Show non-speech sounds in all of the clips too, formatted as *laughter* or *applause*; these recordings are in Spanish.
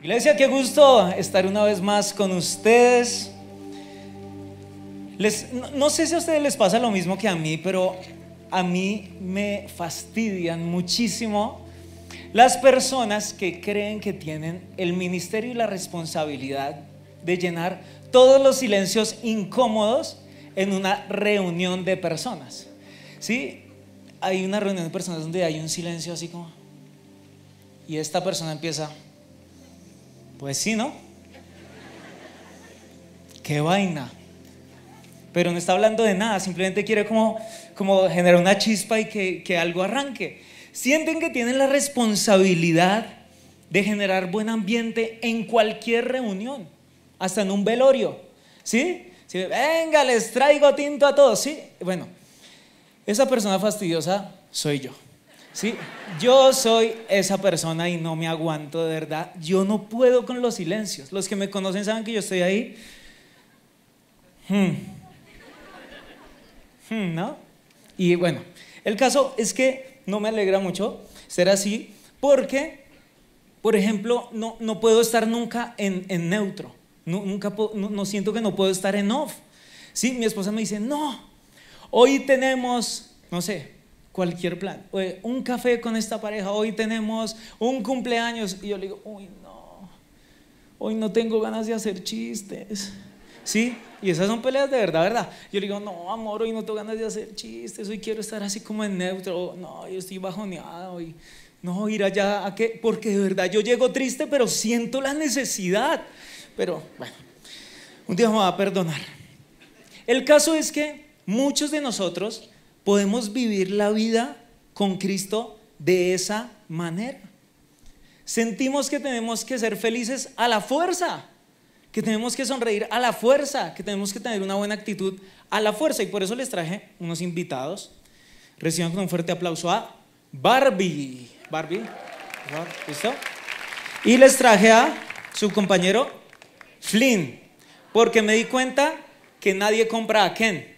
Iglesia, qué gusto estar una vez más con ustedes. Les, no, no sé si a ustedes les pasa lo mismo que a mí, pero a mí me fastidian muchísimo las personas que creen que tienen el ministerio y la responsabilidad de llenar todos los silencios incómodos en una reunión de personas. ¿Sí? Hay una reunión de personas donde hay un silencio así como... Y esta persona empieza... Pues sí, ¿no? Qué vaina. Pero no está hablando de nada, simplemente quiere como, como generar una chispa y que, que algo arranque. Sienten que tienen la responsabilidad de generar buen ambiente en cualquier reunión, hasta en un velorio. ¿Sí? ¿Sí? Venga, les traigo tinto a todos. ¿Sí? Bueno, esa persona fastidiosa soy yo. ¿Sí? Yo soy esa persona y no me aguanto de verdad. Yo no puedo con los silencios. Los que me conocen saben que yo estoy ahí. Hmm. Hmm, ¿No? Y bueno, el caso es que no me alegra mucho ser así porque, por ejemplo, no, no puedo estar nunca en, en neutro. No, nunca no siento que no puedo estar en off. Sí, mi esposa me dice, no, hoy tenemos, no sé, cualquier plan. Oye, Un café con esta pareja, hoy tenemos un cumpleaños. Y yo le digo, uy, no, hoy no tengo ganas de hacer chistes. ¿Sí? Y esas son peleas de verdad, ¿verdad? Yo le digo, no, amor, hoy no tengo ganas de hacer chistes, hoy quiero estar así como en neutro. No, yo estoy bajoneada hoy. No, ir allá a qué, porque de verdad yo llego triste, pero siento la necesidad. Pero bueno, un día me va a perdonar. El caso es que muchos de nosotros podemos vivir la vida con Cristo de esa manera. Sentimos que tenemos que ser felices a la fuerza, que tenemos que sonreír a la fuerza, que tenemos que tener una buena actitud a la fuerza. Y por eso les traje unos invitados. Reciban con un fuerte aplauso a Barbie. Barbie, ¿listo? Y les traje a su compañero Flynn, porque me di cuenta que nadie compra a Ken.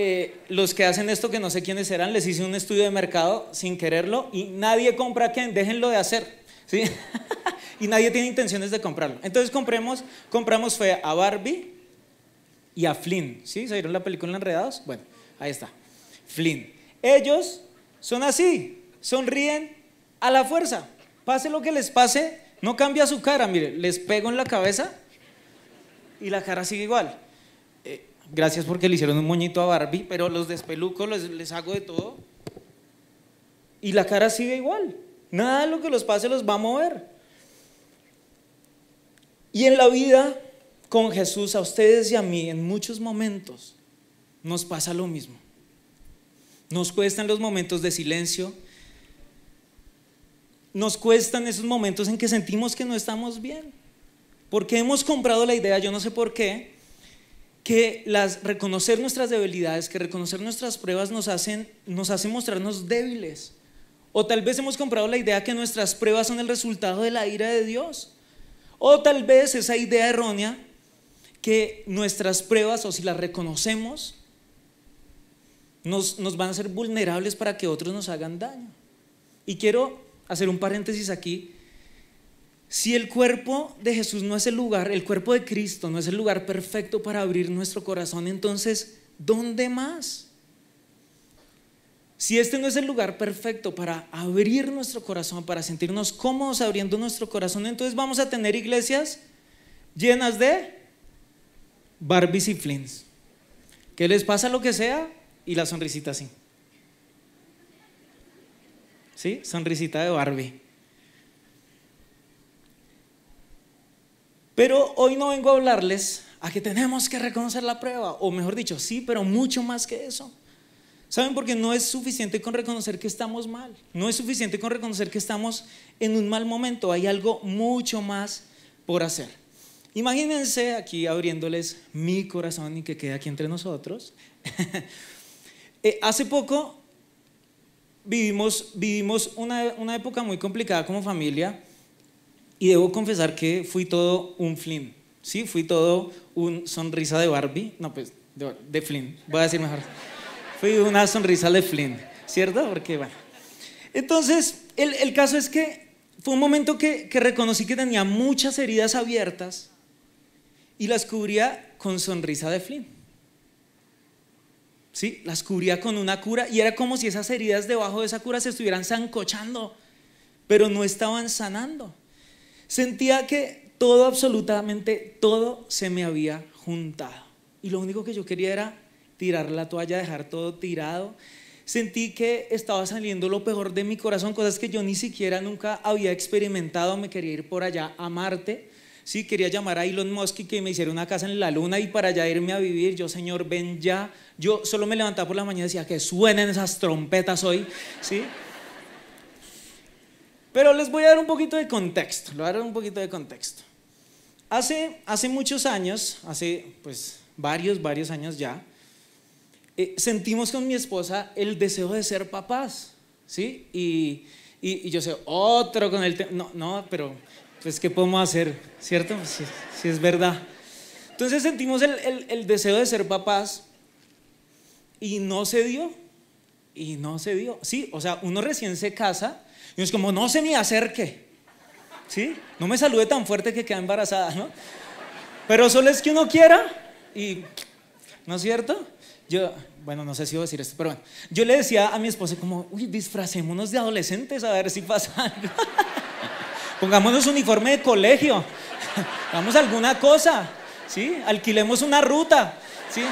Eh, los que hacen esto, que no sé quiénes eran, les hice un estudio de mercado sin quererlo y nadie compra Ken, déjenlo de hacer. *laughs* y nadie tiene intenciones de comprarlo. Entonces compremos, compramos fue a Barbie y a Flynn. ¿Sí? ¿Se vieron la película Enredados? Bueno, ahí está. Flynn. Ellos son así, sonríen a la fuerza. Pase lo que les pase, no cambia su cara. Mire, les pego en la cabeza y la cara sigue igual. Gracias porque le hicieron un moñito a Barbie, pero los despeluco, les, les hago de todo. Y la cara sigue igual. Nada de lo que los pase los va a mover. Y en la vida con Jesús, a ustedes y a mí, en muchos momentos, nos pasa lo mismo. Nos cuestan los momentos de silencio. Nos cuestan esos momentos en que sentimos que no estamos bien. Porque hemos comprado la idea, yo no sé por qué, que las, reconocer nuestras debilidades, que reconocer nuestras pruebas nos hacen, nos hacen mostrarnos débiles. O tal vez hemos comprado la idea que nuestras pruebas son el resultado de la ira de Dios. O tal vez esa idea errónea que nuestras pruebas, o si las reconocemos, nos, nos van a ser vulnerables para que otros nos hagan daño. Y quiero hacer un paréntesis aquí. Si el cuerpo de Jesús no es el lugar, el cuerpo de Cristo no es el lugar perfecto para abrir nuestro corazón, entonces, ¿dónde más? Si este no es el lugar perfecto para abrir nuestro corazón, para sentirnos cómodos abriendo nuestro corazón, entonces vamos a tener iglesias llenas de Barbies y Flins. Que les pasa lo que sea y la sonrisita así. ¿Sí? Sonrisita de Barbie. Pero hoy no vengo a hablarles a que tenemos que reconocer la prueba, o mejor dicho, sí, pero mucho más que eso. ¿Saben? Porque no es suficiente con reconocer que estamos mal, no es suficiente con reconocer que estamos en un mal momento, hay algo mucho más por hacer. Imagínense aquí abriéndoles mi corazón y que quede aquí entre nosotros. *laughs* Eh, hace poco vivimos, vivimos una, una época muy complicada como familia y debo confesar que fui todo un Flynn. Sí, fui todo un sonrisa de Barbie. No, pues de, de Flynn, voy a decir mejor. Fui una sonrisa de Flynn, ¿cierto? Porque bueno. Entonces, el, el caso es que fue un momento que, que reconocí que tenía muchas heridas abiertas y las cubría con sonrisa de Flynn. ¿Sí? Las cubría con una cura y era como si esas heridas debajo de esa cura se estuvieran zancochando, pero no estaban sanando. Sentía que todo, absolutamente todo se me había juntado. Y lo único que yo quería era tirar la toalla, dejar todo tirado. Sentí que estaba saliendo lo peor de mi corazón, cosas que yo ni siquiera nunca había experimentado. Me quería ir por allá a Marte. Sí, quería llamar a Elon Musk y que me hiciera una casa en la luna y para allá irme a vivir. Yo, Señor, ven ya. Yo solo me levantaba por la mañana y decía que suenen esas trompetas hoy. ¿Sí? Pero les voy a dar un poquito de contexto. Les voy a dar un poquito de contexto. Hace, hace muchos años, hace pues varios, varios años ya, eh, sentimos con mi esposa el deseo de ser papás. ¿Sí? Y, y, yo sé, otro con el tema. No, no, pero pues, ¿qué podemos hacer? ¿Cierto? Si, es verdad. Entonces sentimos el, deseo de ser papás y no se dio. Y no se dio. Sí, o sea, uno recién se casa y es como, no se me acerque. ¿Sí? No me salude tan fuerte que queda embarazada, ¿no? Pero solo es que uno quiera y, ¿no es cierto? Yo, bueno, no sé si voy a decir esto, pero bueno, yo le decía a mi esposa como, uy, disfracémonos de adolescentes a ver si pasa algo. *laughs* Pongámonos uniforme de colegio, *laughs* hagamos alguna cosa, ¿sí? Alquilemos una ruta, ¿sí?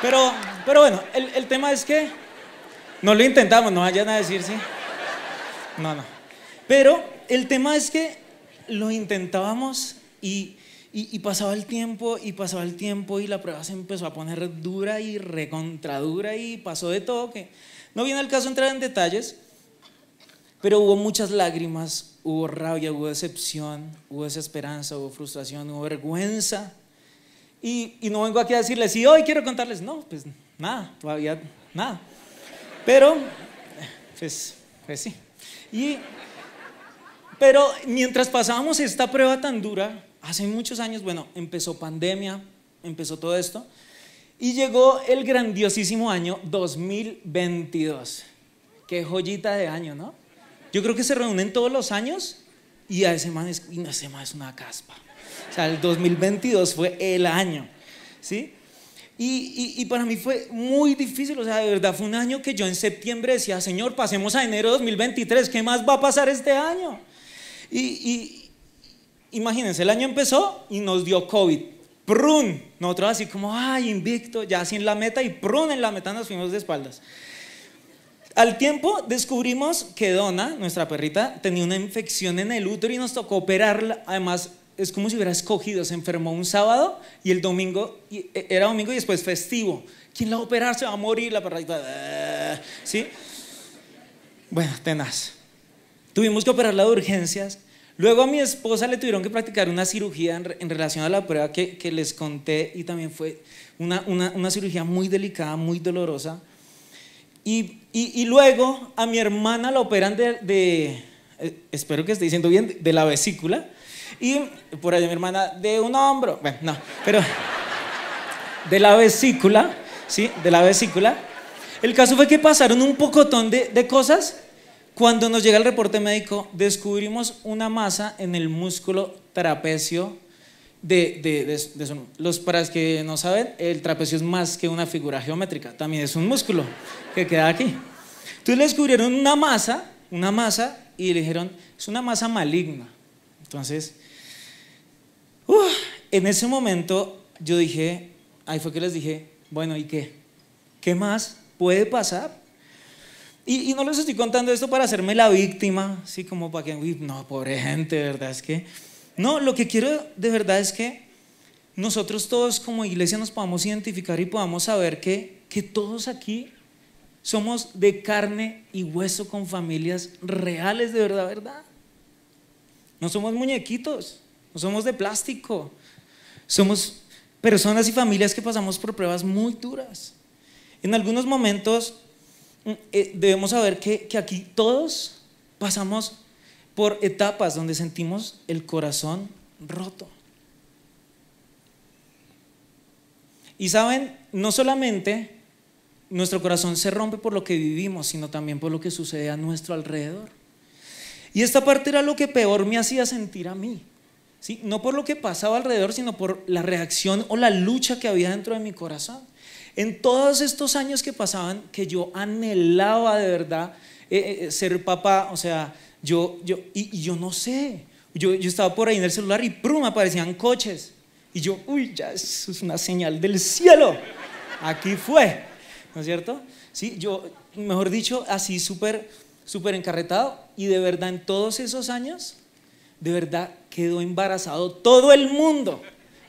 Pero, pero bueno, el, el tema es que no lo intentamos, no vayan a decir, ¿sí? No, no. Pero el tema es que lo intentábamos y, y, pasaba el tiempo y pasaba el tiempo y la prueba se empezó a poner dura y recontradura y pasó de todo. Que no viene el caso entrar en detalles, pero hubo muchas lágrimas, hubo rabia, hubo decepción, hubo desesperanza, hubo frustración, hubo vergüenza. Y, y no vengo aquí a decirles, sí, hoy quiero contarles, no, pues nada, todavía nada. Pero, pues, pues sí. Y, pero mientras pasábamos esta prueba tan dura, hace muchos años, bueno, empezó pandemia, empezó todo esto, y llegó el grandiosísimo año 2022. Qué joyita de año, ¿no? Yo creo que se reúnen todos los años y a ese man es, y ese es una caspa. O sea, el 2022 fue el año, ¿sí? Y, y, para mí fue muy difícil, o sea, de verdad fue un año que yo en septiembre decía, Señor, pasemos a enero de 2023, ¿qué más va a pasar este año? Y, y imagínense, el año empezó y nos dio COVID. ¡Prun! Nosotros así como, ay, invicto, ya así en la meta y ¡prun! En la meta nos fuimos de espaldas. Al tiempo descubrimos que Donna, nuestra perrita, tenía una infección en el útero y nos tocó operarla. Además, es como si hubiera escogido, se enfermó un sábado y el domingo, e, era domingo y después festivo. ¿Quién la va a operar? Se va a morir la perrita. Ah", ¿Sí? Bueno, tenaz. Tuvimos que operarla de urgencias. Luego a mi esposa le tuvieron que practicar una cirugía en, relación a la prueba que, que, les conté y también fue una, una, una cirugía muy delicada, muy dolorosa. Y, y, y, luego a mi hermana la operan de, de eh, espero que esté diciendo bien, de la vesícula. Y por allá mi hermana, de un hombro, bueno, no, pero de la vesícula, ¿sí? De la vesícula. El caso fue que pasaron un pocotón de, de cosas. Cuando nos llega el reporte médico, descubrimos una masa en el músculo trapecio de, de, de, los para los que no saben, el trapecio es más que una figura geométrica, también es un músculo que queda aquí. Entonces le descubrieron una masa, una masa y le dijeron, es una masa maligna. Entonces, en ese momento yo dije, ahí fue que les dije, bueno, ¿y qué? ¿Qué más puede pasar? Y, no les estoy contando esto para hacerme la víctima, así como para que, uy, no, pobre gente, verdad es que... No, lo que quiero de verdad es que nosotros todos como iglesia nos podamos identificar y podamos saber que, que todos aquí somos de carne y hueso con familias reales de verdad, verdad. No somos muñequitos, no somos de plástico. Somos personas y familias que pasamos por pruebas muy duras. En algunos momentos mm, eh, debemos saber que, que aquí todos pasamos por etapas donde sentimos el corazón roto. Y saben, no solamente nuestro corazón se rompe por lo que vivimos, sino también por lo que sucede a nuestro alrededor. Y esta parte era lo que peor me hacía sentir a mí. ¿Sí? No por lo que pasaba alrededor, sino por la reacción o la lucha que había dentro de mi corazón. En todos estos años que pasaban, que yo anhelaba de verdad eh, eh, eh, ser papá, o sea, yo, yo y, yo no sé, yo, yo, estaba por ahí en el celular y ¡prum! aparecían coches. Y yo, uy, ya eso es una señal del cielo. Aquí fue, ¿no es cierto? Sí, yo, mejor dicho, así súper, súper encarretado. Y de verdad, en todos esos años, de verdad quedó embarazado todo el mundo.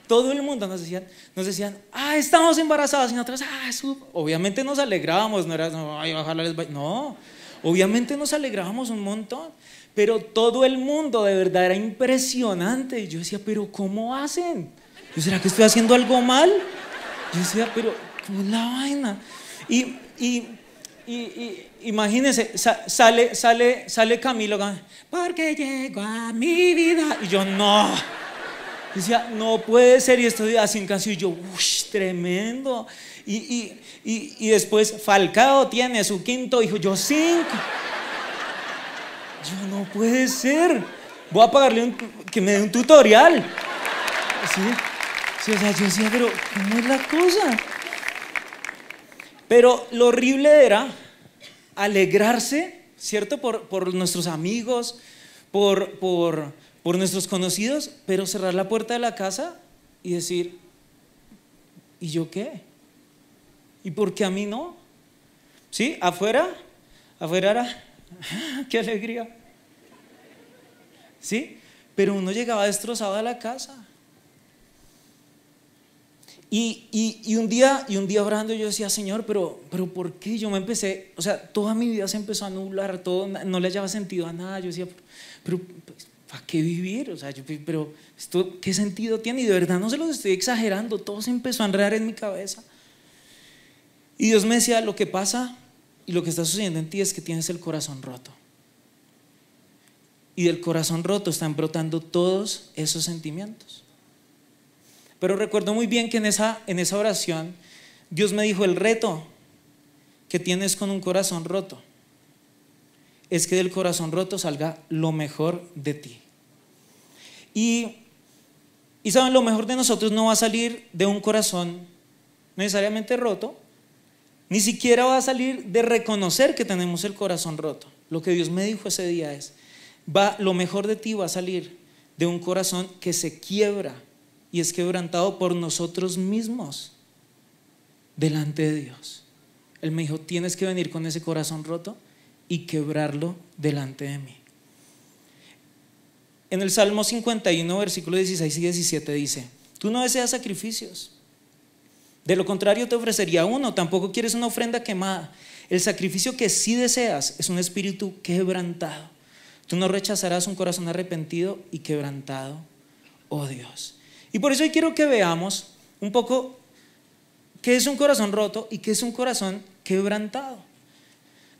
Todo el mundo. Nos decían, nos decían, ah, estamos embarazados, y nosotros, ah, obviamente nos alegrábamos, no era, no, ay, ojalá no, obviamente nos alegrábamos un montón, pero todo el mundo de verdad era impresionante, y yo decía, pero ¿cómo hacen? Yo, ¿será que estoy haciendo algo mal? Yo decía, pero ¿cómo es la vaina? Y, y, y, imagínense, sale, sale, sale Camilo, porque llegó a mi vida, y yo, no, Decía, no puede ser, y estoy así casi, y yo, uff, tremendo. Y, y, y, y, después, Falcao tiene su quinto hijo, yo cinco. Yo, no puede ser. Voy a pagarle un, que me dé un tutorial. ¿Sí? sí, o sea, yo decía, pero ¿cómo es la cosa? Pero lo horrible era alegrarse, ¿cierto? Por, por nuestros amigos, por, por por nuestros conocidos, pero cerrar la puerta de la casa y decir, ¿y yo qué? ¿Y por qué a mí no? ¿Sí? Afuera, afuera era, *laughs* qué alegría. ¿Sí? Pero uno llegaba destrozado a la casa. Y, un día, y un día orando yo decía, Señor, pero, pero ¿por qué? Yo me empecé, o sea, toda mi vida se empezó a nublar, todo, no le hallaba sentido a nada. Yo decía, pero, ¿para qué vivir? O sea, yo, pero ¿qué sentido tiene? Y de verdad no se los estoy exagerando, todo se empezó a enredar en mi cabeza. Y Dios me decía, lo que pasa y lo que está sucediendo en ti es que tienes el corazón roto. Y del corazón roto están brotando todos esos sentimientos. Pero recuerdo muy bien que en esa, en esa oración Dios me dijo, el reto que tienes con un corazón roto es que del corazón roto salga lo mejor de ti. Y, y saben, lo mejor de nosotros no va a salir de un corazón necesariamente roto, ni siquiera va a salir de reconocer que tenemos el corazón roto. Lo que Dios me dijo ese día es, va, lo mejor de ti va a salir de un corazón que se quiebra y es quebrantado por nosotros mismos delante de Dios. Él me dijo, tienes que venir con ese corazón roto y quebrarlo delante de mí. En el Salmo 51, versículo 16 y 17 dice, tú no deseas sacrificios. De lo contrario te ofrecería uno, tampoco quieres una ofrenda quemada. El sacrificio que sí deseas es un espíritu quebrantado. Tú no rechazarás un corazón arrepentido y quebrantado, oh Dios. Y por eso quiero que veamos un poco qué es un corazón roto y qué es un corazón quebrantado.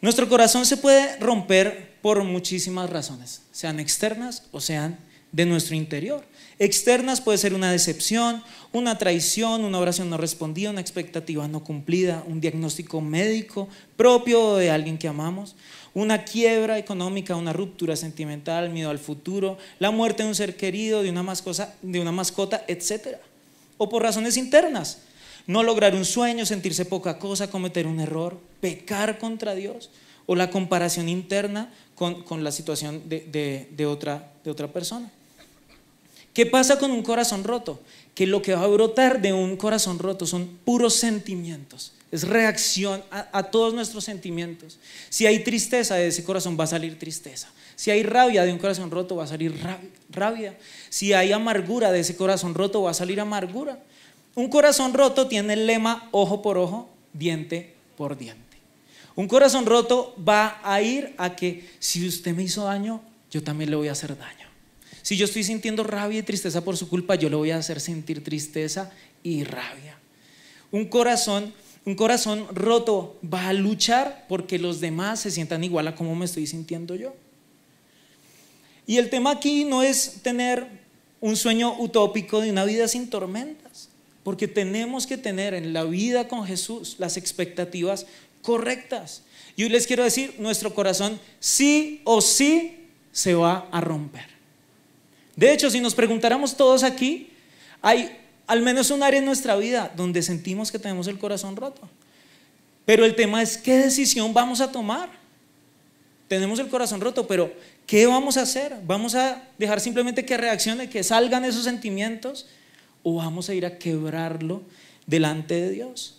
Nuestro corazón se puede romper por muchísimas razones, sean externas o sean de nuestro interior. Externas puede ser una decepción, una traición, una oración no respondida, una expectativa no cumplida, un diagnóstico médico propio de alguien que amamos, una quiebra económica, una ruptura sentimental, miedo al futuro, la muerte de un ser querido, de una mascota, de etc. O por razones internas, no lograr un sueño, sentirse poca cosa, cometer un error, pecar contra Dios o la comparación interna con, la situación de, otra, de otra persona. ¿Qué pasa con un corazón roto? Que lo que va a brotar de un corazón roto son puros sentimientos. Es reacción a, todos nuestros sentimientos. Si hay tristeza de ese corazón va a salir tristeza. Si hay rabia de un corazón roto va a salir rabia. Si hay amargura de ese corazón roto va a salir amargura. Un corazón roto tiene el lema ojo por ojo, diente por diente. Un corazón roto va a ir a que si usted me hizo daño, yo también le voy a hacer daño. Si yo estoy sintiendo rabia y tristeza por su culpa, yo le voy a hacer sentir tristeza y rabia. Un corazón, un corazón roto va a luchar porque los demás se sientan igual a como me estoy sintiendo yo. Y el tema aquí no es tener un sueño utópico de una vida sin tormentas. Porque tenemos que tener en la vida con Jesús las expectativas correctas. Y hoy les quiero decir, nuestro corazón sí o sí se va a romper. De hecho, si nos preguntáramos todos aquí, hay al menos un área en nuestra vida donde sentimos que tenemos el corazón roto. Pero el tema es qué decisión vamos a tomar. Tenemos el corazón roto, pero ¿qué vamos a hacer? ¿Vamos a dejar simplemente que reaccione, que salgan esos sentimientos? ¿O vamos a ir a quebrarlo delante de Dios?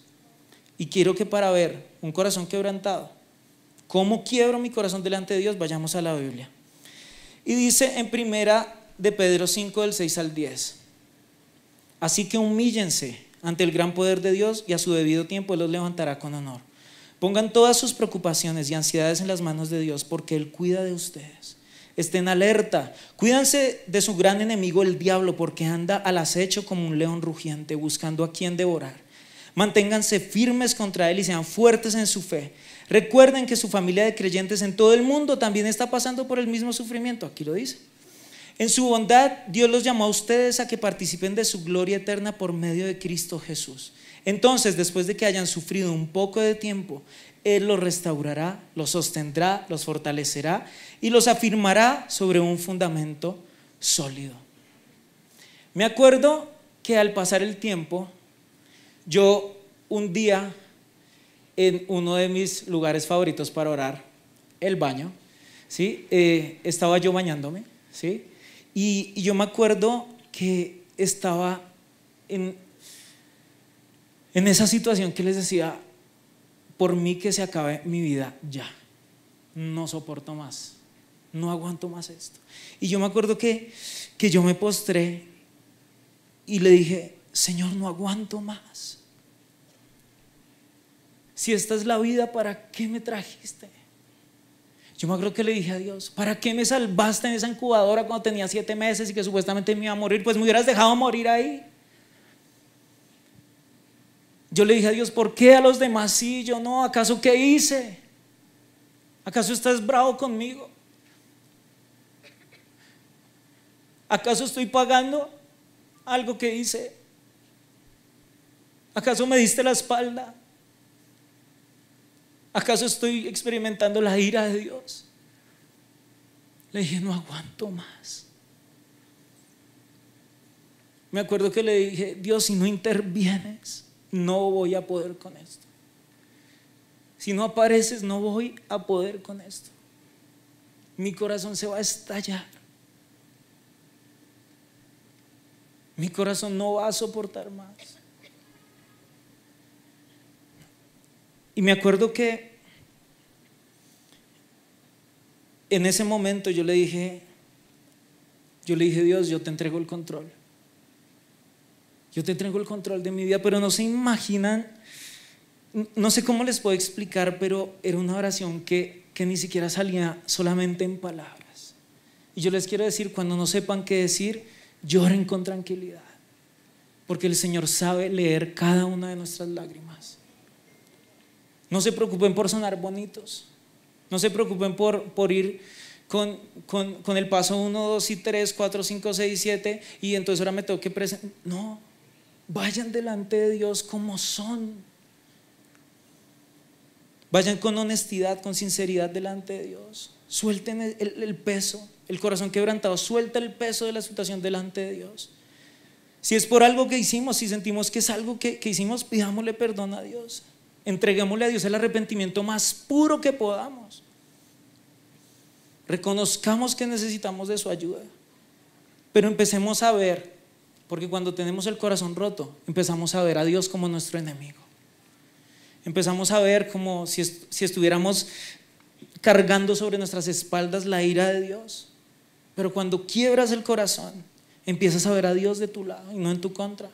Y quiero que para ver un corazón quebrantado, ¿cómo quiebro mi corazón delante de Dios? Vayamos a la Biblia. Y dice en primera de Pedro 5 del 6 al 10. Así que humíllense ante el gran poder de Dios y a su debido tiempo Él los levantará con honor. Pongan todas sus preocupaciones y ansiedades en las manos de Dios porque Él cuida de ustedes. Estén alerta. Cuídense de su gran enemigo el diablo porque anda al acecho como un león rugiente buscando a quien devorar. Manténganse firmes contra Él y sean fuertes en su fe. Recuerden que su familia de creyentes en todo el mundo también está pasando por el mismo sufrimiento. Aquí lo dice. En su bondad, Dios los llamó a ustedes a que participen de su gloria eterna por medio de Cristo Jesús. Entonces, después de que hayan sufrido un poco de tiempo, Él los restaurará, los sostendrá, los fortalecerá y los afirmará sobre un fundamento sólido. Me acuerdo que al pasar el tiempo, yo un día en uno de mis lugares favoritos para orar, el baño, ¿sí? Eh, estaba yo bañándome, ¿sí? Y, yo me acuerdo que estaba en, en esa situación que les decía, por mí que se acabe mi vida ya, no soporto más, no aguanto más esto. Y yo me acuerdo que, que yo me postré y le dije, Señor, no aguanto más. Si esta es la vida, ¿para qué me trajiste? Yo me acuerdo que le dije a Dios, ¿para qué me salvaste en esa incubadora cuando tenía siete meses y que supuestamente me iba a morir? Pues me hubieras dejado morir ahí. Yo le dije a Dios, ¿por qué a los demás sí, yo no? ¿Acaso qué hice? ¿Acaso estás bravo conmigo? ¿Acaso estoy pagando algo que hice? ¿Acaso me diste la espalda? ¿Acaso estoy experimentando la ira de Dios? Le dije, no aguanto más. Me acuerdo que le dije, Dios, si no intervienes, no voy a poder con esto. Si no apareces, no voy a poder con esto. Mi corazón se va a estallar. Mi corazón no va a soportar más. Y me acuerdo que en ese momento yo le dije, yo le dije, Dios, yo te entrego el control. Yo te entrego el control de mi vida, pero no se imaginan, no sé cómo les puedo explicar, pero era una oración que, que ni siquiera salía solamente en palabras. Y yo les quiero decir, cuando no sepan qué decir, lloren con tranquilidad, porque el Señor sabe leer cada una de nuestras lágrimas. No se preocupen por sonar bonitos. No se preocupen por, por ir con, con, el paso 1, 2 y 3, 4, 5, 6, 7 y entonces ahora me tengo que presentar. No, vayan delante de Dios como son. Vayan con honestidad, con sinceridad delante de Dios. Suelten el, peso, el corazón quebrantado, suelta el peso de la situación delante de Dios. Si es por algo que hicimos, si sentimos que es algo que, que hicimos, pidámosle perdón a Dios. Entreguémosle a Dios el arrepentimiento más puro que podamos. Reconozcamos que necesitamos de su ayuda. Pero empecemos a ver, porque cuando tenemos el corazón roto, empezamos a ver a Dios como nuestro enemigo. Empezamos a ver como si, si estuviéramos cargando sobre nuestras espaldas la ira de Dios. Pero cuando quiebras el corazón, empiezas a ver a Dios de tu lado y no en tu contra.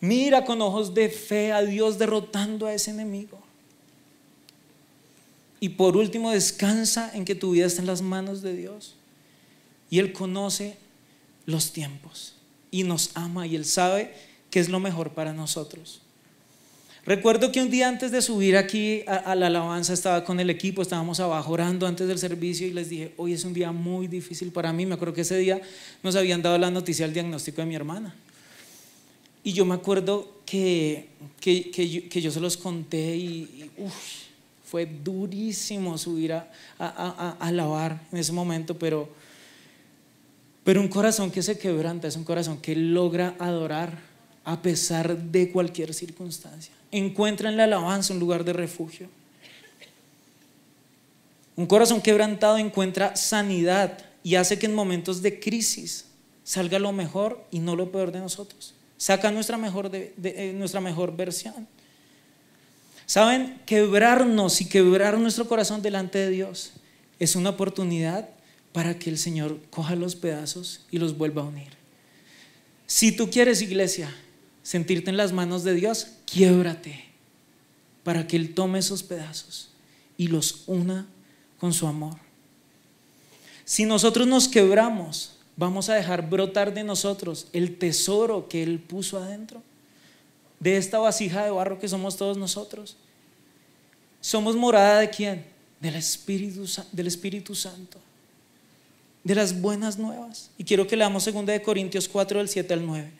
Mira con ojos de fe a Dios derrotando a ese enemigo. Y por último, descansa en que tu vida está en las manos de Dios. Y Él conoce los tiempos y nos ama y Él sabe que es lo mejor para nosotros. Recuerdo que un día antes de subir aquí a, la alabanza estaba con el equipo, estábamos abajo orando antes del servicio y les dije, hoy es un día muy difícil para mí. Me acuerdo que ese día nos habían dado la noticia del diagnóstico de mi hermana. Y yo me acuerdo que, que, yo, se los conté y, Fue durísimo subir a, a, a, alabar en ese momento, pero, pero un corazón que se quebranta es un corazón que logra adorar a pesar de cualquier circunstancia. Encuentra en la alabanza un lugar de refugio. Un corazón quebrantado encuentra sanidad y hace que en momentos de crisis salga lo mejor y no lo peor de nosotros. Saca nuestra mejor, de, eh, nuestra mejor versión. Saben, quebrarnos y quebrar nuestro corazón delante de Dios es una oportunidad para que el Señor coja los pedazos y los vuelva a unir. Si tú quieres, iglesia, sentirte en las manos de Dios, quiebrate para que Él tome esos pedazos y los una con su amor. Si nosotros nos quebramos, vamos a dejar brotar de nosotros el tesoro que Él puso adentro, de esta vasija de barro que somos todos nosotros. ¿Somos morada de quién? Del Espíritu, del Espíritu Santo, de las buenas nuevas. Y quiero que leamos 2 de Corintios 4, del 7 al 9.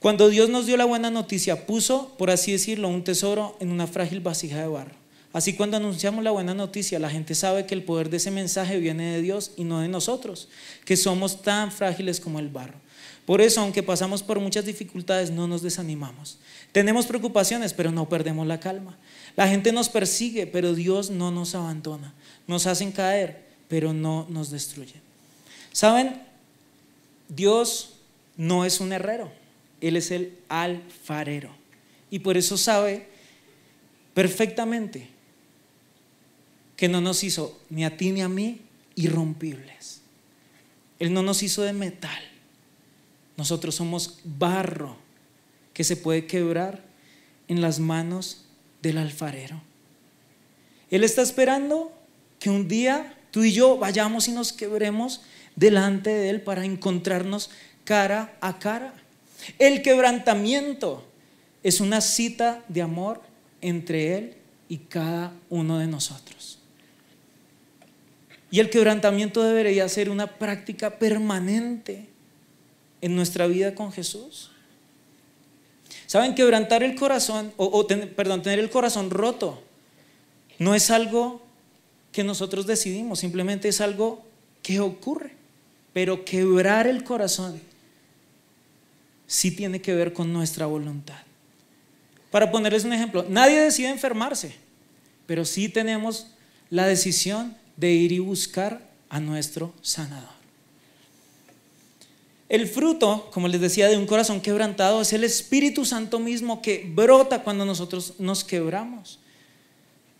Cuando Dios nos dio la buena noticia, puso, por así decirlo, un tesoro en una frágil vasija de barro Así cuando anunciamos la buena noticia, la gente sabe que el poder de ese mensaje viene de Dios y no de nosotros, que somos tan frágiles como el barro. Por eso, aunque pasamos por muchas dificultades, no nos desanimamos. Tenemos preocupaciones, pero no perdemos la calma. La gente nos persigue, pero Dios no nos abandona. Nos hacen caer, pero no nos destruye. ¿Saben? Dios no es un herrero, Él es el alfarero. Y por eso sabe perfectamente que no nos hizo ni a ti ni a mí irrompibles. Él no nos hizo de metal. Nosotros somos barro que se puede quebrar en las manos del alfarero. Él está esperando que un día tú y yo vayamos y nos quebremos delante de Él para encontrarnos cara a cara. El quebrantamiento es una cita de amor entre Él y cada uno de nosotros. Y el quebrantamiento debería ser una práctica permanente en nuestra vida con Jesús. ¿Saben? Quebrantar el corazón, o, perdón, tener el corazón roto, no es algo que nosotros decidimos, simplemente es algo que ocurre. Pero quebrar el corazón sí tiene que ver con nuestra voluntad. Para ponerles un ejemplo, nadie decide enfermarse, pero sí tenemos la decisión de ir y buscar a nuestro sanador. El fruto, como les decía, de un corazón quebrantado es el Espíritu Santo mismo que brota cuando nosotros nos quebramos.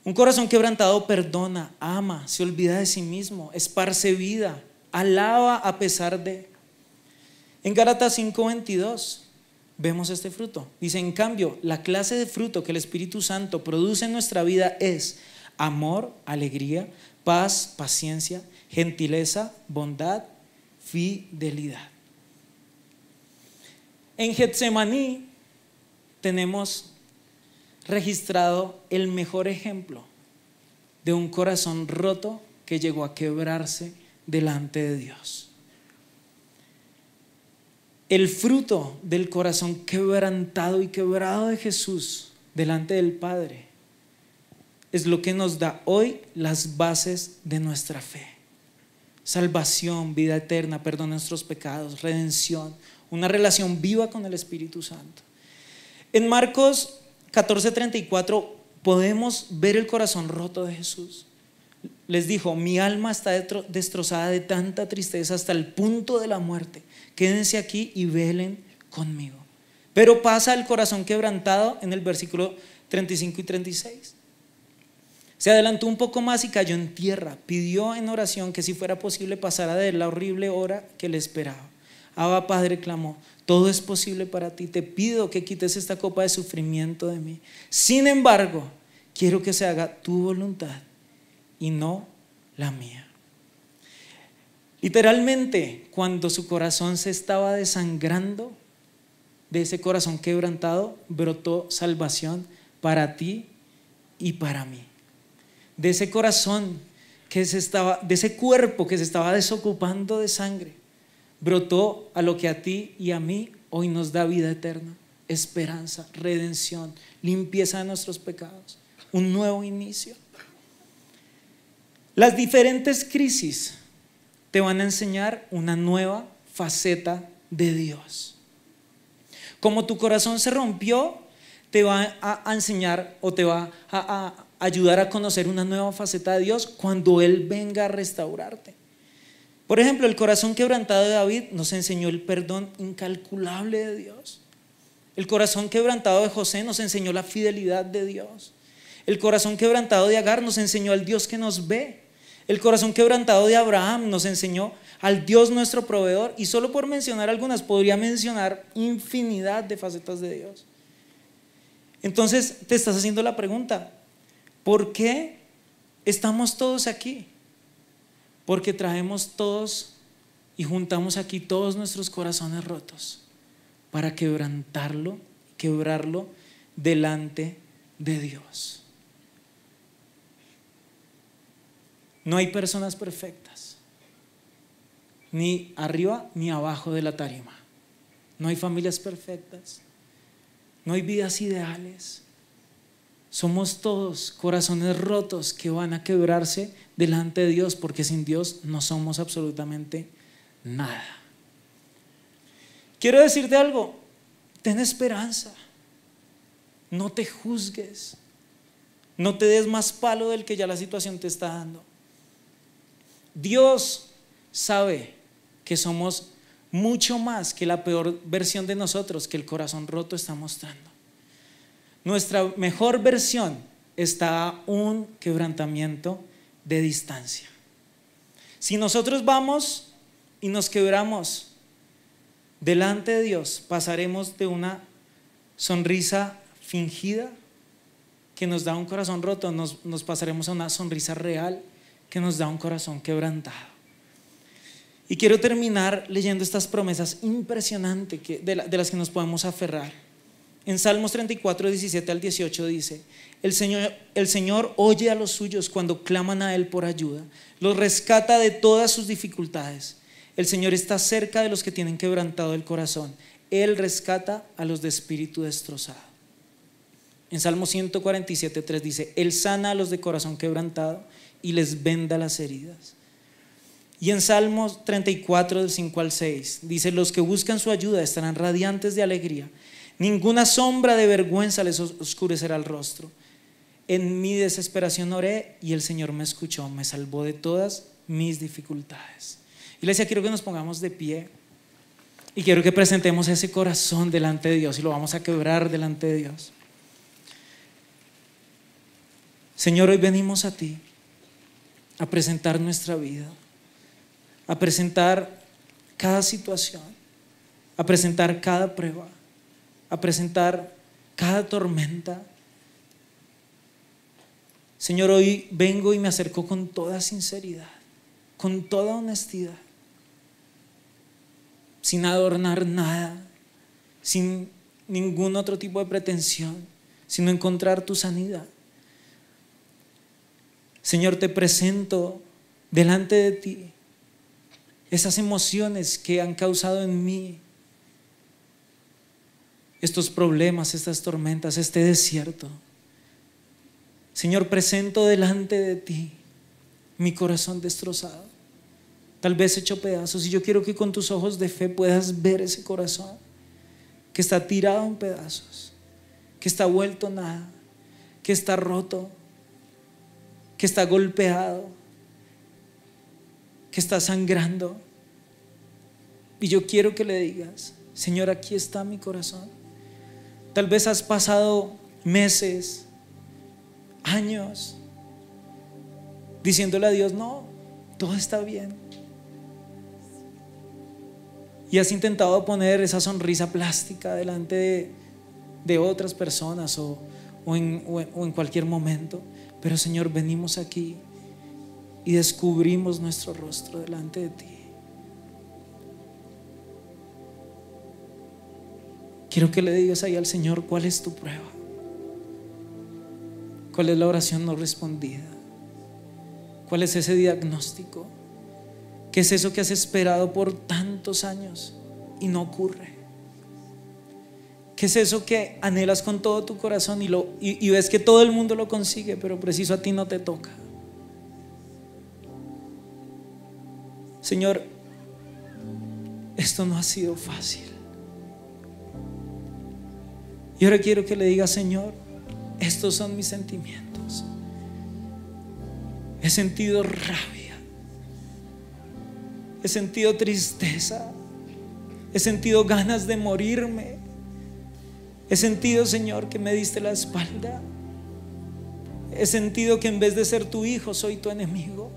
Un corazón quebrantado perdona, ama, se olvida de sí mismo, esparce vida, alaba a pesar de. En Gálatas 5:22 vemos este fruto. Dice, en cambio, la clase de fruto que el Espíritu Santo produce en nuestra vida es amor, alegría, paz, paciencia, gentileza, bondad, fidelidad. En Getsemaní tenemos registrado el mejor ejemplo de un corazón roto que llegó a quebrarse delante de Dios. El fruto del corazón quebrantado y quebrado de Jesús delante del Padre es lo que nos da hoy las bases de nuestra fe. Salvación, vida eterna, perdón de nuestros pecados, redención, una relación viva con el Espíritu Santo. En Marcos 14:34 podemos ver el corazón roto de Jesús. Les dijo, mi alma está destrozada de tanta tristeza hasta el punto de la muerte. Quédense aquí y velen conmigo. Pero pasa el corazón quebrantado en el versículo 35 y 36. Se adelantó un poco más y cayó en tierra. Pidió en oración que si fuera posible pasara de la horrible hora que le esperaba. Abba Padre clamó, todo es posible para ti. Te pido que quites esta copa de sufrimiento de mí. Sin embargo, quiero que se haga tu voluntad y no la mía. Literalmente, cuando su corazón se estaba desangrando, de ese corazón quebrantado brotó salvación para ti y para mí de ese corazón que se estaba, de ese cuerpo que se estaba desocupando de sangre, brotó a lo que a ti y a mí hoy nos da vida eterna, esperanza, redención, limpieza de nuestros pecados, un nuevo inicio. Las diferentes crisis te van a enseñar una nueva faceta de Dios. Como tu corazón se rompió, te va a, enseñar o te va a, ayudar a conocer una nueva faceta de Dios cuando Él venga a restaurarte. Por ejemplo, el corazón quebrantado de David nos enseñó el perdón incalculable de Dios. El corazón quebrantado de José nos enseñó la fidelidad de Dios. El corazón quebrantado de Agar nos enseñó al Dios que nos ve. El corazón quebrantado de Abraham nos enseñó al Dios nuestro proveedor. Y solo por mencionar algunas, podría mencionar infinidad de facetas de Dios. Entonces te estás haciendo la pregunta, ¿por qué estamos todos aquí? Porque traemos todos y juntamos aquí todos nuestros corazones rotos para quebrantarlo, quebrarlo delante de Dios. No hay personas perfectas, ni arriba ni abajo de la tarima. No hay familias perfectas, no hay vidas ideales. Somos todos corazones rotos que van a quebrarse delante de Dios porque sin Dios no somos absolutamente nada. Quiero decirte algo, ten esperanza, no te juzgues, no te des más palo del que ya la situación te está dando. Dios sabe que somos mucho más que la peor versión de nosotros que el corazón roto está mostrando. Nuestra mejor versión está a un quebrantamiento de distancia. Si nosotros vamos y nos quebramos delante de Dios, pasaremos de una sonrisa fingida que nos da un corazón roto, nos, nos pasaremos a una sonrisa real que nos da un corazón quebrantado. Y quiero terminar leyendo estas promesas impresionantes de, las que nos podemos aferrar. En Salmos 34, 17 al 18 dice, el Señor, el Señor oye a los suyos cuando claman a Él por ayuda, los rescata de todas sus dificultades. El Señor está cerca de los que tienen quebrantado el corazón. Él rescata a los de espíritu destrozado. En Salmo 147, 3 dice, Él sana a los de corazón quebrantado y les venda las heridas. Y en Salmos 34 del 5 al 6 dice, los que buscan su ayuda estarán radiantes de alegría, ninguna sombra de vergüenza les oscurecerá el rostro. En mi desesperación oré y el Señor me escuchó, me salvó de todas mis dificultades. Iglesia, quiero que nos pongamos de pie y quiero que presentemos ese corazón delante de Dios y lo vamos a quebrar delante de Dios. Señor, hoy venimos a ti a presentar nuestra vida, a presentar cada situación, a presentar cada prueba, a presentar cada tormenta. Señor, hoy vengo y me acerco con toda sinceridad, con toda honestidad, sin adornar nada, sin ningún otro tipo de pretensión, sino encontrar tu sanidad. Señor, te presento delante de ti esas emociones que han causado en mí. Estos problemas, estas tormentas, este desierto. Señor, presento delante de ti mi corazón destrozado, tal vez hecho pedazos, y yo quiero que con tus ojos de fe puedas ver ese corazón que está tirado en pedazos, que está vuelto nada, que está roto, que está golpeado, que está sangrando. Y yo quiero que le digas, Señor, aquí está mi corazón. Tal vez has pasado meses, años, diciéndole a Dios, no, todo está bien. Y has intentado poner esa sonrisa plástica delante de, otras personas o, en, o en cualquier momento. Pero Señor, venimos aquí y descubrimos nuestro rostro delante de ti. Quiero que le digas ahí al Señor cuál es tu prueba. ¿Cuál es la oración no respondida? ¿Cuál es ese diagnóstico? ¿Qué es eso que has esperado por tantos años y no ocurre? ¿Qué es eso que anhelas con todo tu corazón y, lo, y, ves que todo el mundo lo consigue, pero preciso a ti no te toca? Señor, esto no ha sido fácil. Y ahora quiero que le diga, Señor, estos son mis sentimientos. He sentido rabia. He sentido tristeza. He sentido ganas de morirme. He sentido, Señor, que me diste la espalda. He sentido que en vez de ser tu hijo, soy tu enemigo.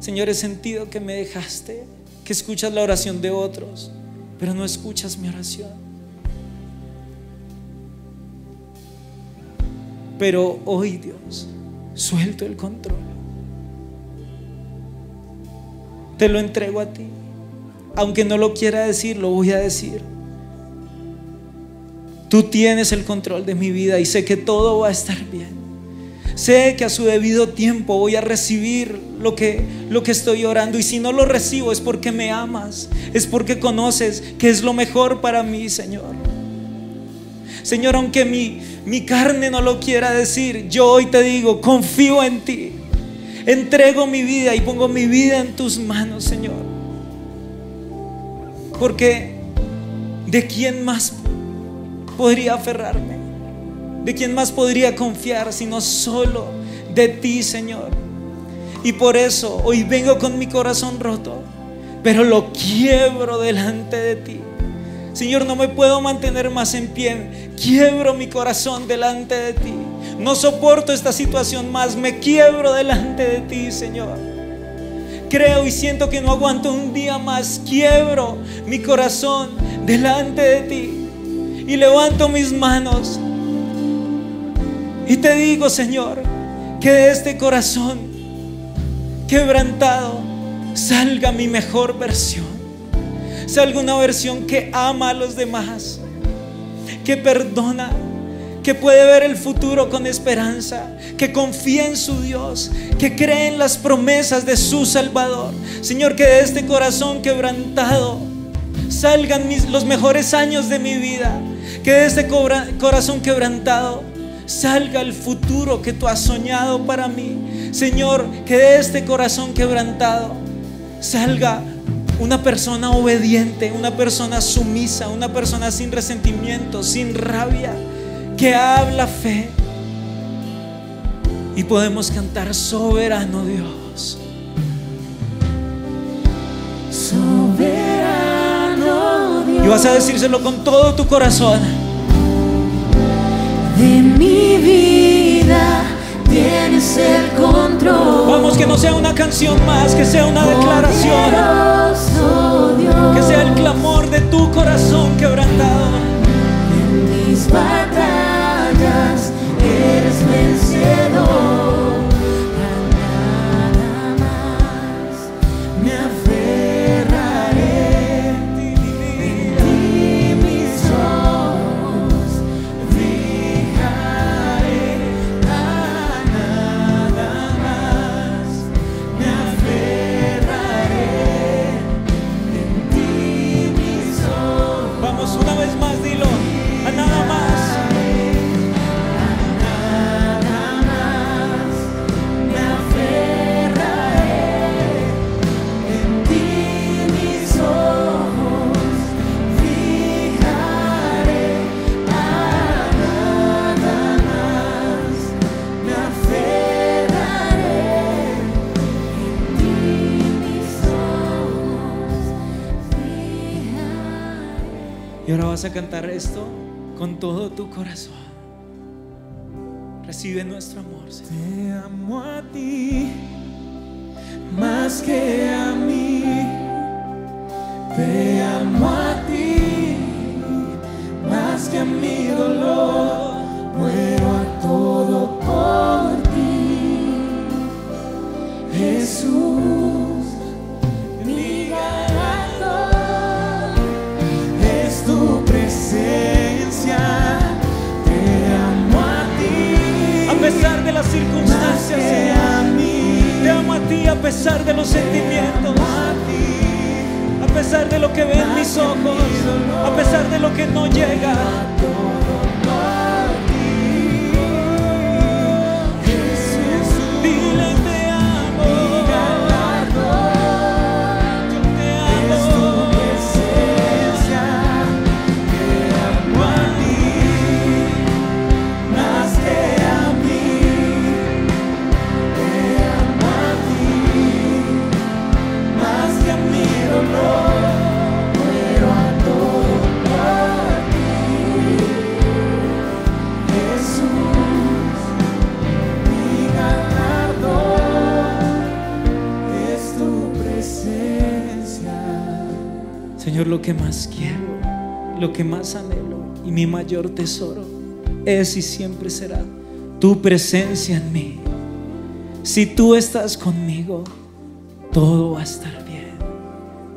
Señor, he sentido que me dejaste, que escuchas la oración de otros, pero no escuchas mi oración. Pero hoy, Dios, suelto el control. Te lo entrego a ti. Aunque no lo quiera decir, lo voy a decir. Tú tienes el control de mi vida y sé que todo va a estar bien. Sé que a su debido tiempo voy a recibir lo que, lo que estoy orando. Y si no lo recibo es porque me amas. Es porque conoces que es lo mejor para mí, Señor. Señor, aunque mi, mi carne no lo quiera decir, yo hoy te digo, confío en ti. Entrego mi vida y pongo mi vida en tus manos, Señor. Porque ¿de quién más podría aferrarme? ¿De quién más podría confiar sino solo de ti, Señor? Y por eso hoy vengo con mi corazón roto, pero lo quiebro delante de ti. Señor, no me puedo mantener más en pie. Quiebro mi corazón delante de ti. No soporto esta situación más. Me quiebro delante de ti, Señor. Creo y siento que no aguanto un día más. Quiebro mi corazón delante de ti. Y levanto mis manos. Y te digo, Señor, que de este corazón quebrantado salga mi mejor versión. Salga una versión que ama a los demás, que perdona, que puede ver el futuro con esperanza, que confía en su Dios, que cree en las promesas de su Salvador. Señor, que de este corazón quebrantado salgan mis, los mejores años de mi vida, que de este corazón quebrantado salga el futuro que tú has soñado para mí. Señor, que de este corazón quebrantado salga una persona obediente, una persona sumisa, una persona sin resentimiento, sin rabia, que habla fe. Y podemos cantar soberano Dios. Soberano Dios. Y vas a decírselo con todo tu corazón. De mi vida tienes el control. Vamos, que no sea una canción más, que sea una declaración. Dios. Que sea el clamor de tu corazón quebrantado. En mis vas a cantar esto con todo tu corazón. Recibe nuestro amor, Señor. Te amo a ti más que a mí. Te amo a ti más que a mi dolor. Señor. Te amo a ti a pesar de los sentimientos. a ti. A pesar de lo que ven mis ojos. A pesar de lo que no llega. Que más quiero, lo que más anhelo y mi mayor tesoro es y siempre será tu presencia en mí. Si tú estás conmigo, todo va a estar bien.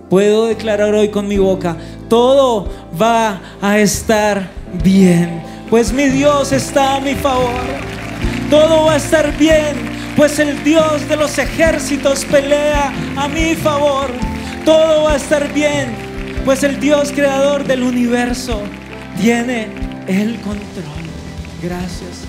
Puedo declarar hoy con mi boca, todo va a estar bien, pues mi Dios está a mi favor. Todo va a estar bien, pues el Dios de los ejércitos pelea a mi favor. Todo va a estar bien, pues el Dios creador del universo tiene el control. Gracias.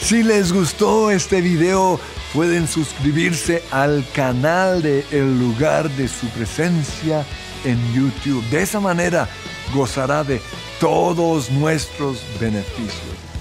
Si les gustó este video, pueden suscribirse al canal de El lugar de su presencia en YouTube. De esa manera gozará de todos nuestros beneficios.